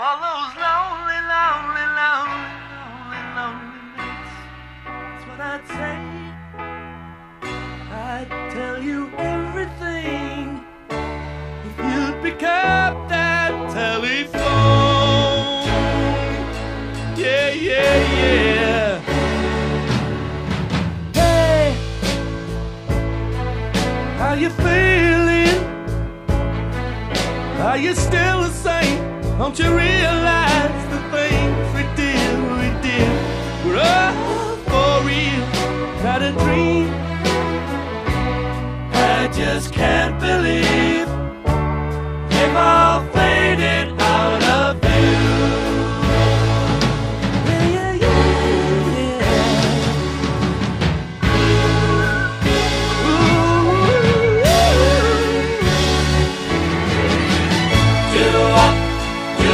all those lonely, lonely, lonely, lonely, lonely nights. That's what I'd say. I'd tell you everything if you'd pick up that telephone. Yeah, yeah, yeah. Hey, how you feeling? Are you still the same? Don't you realize the things we did, we did were all for real, not a dream? I just can't believe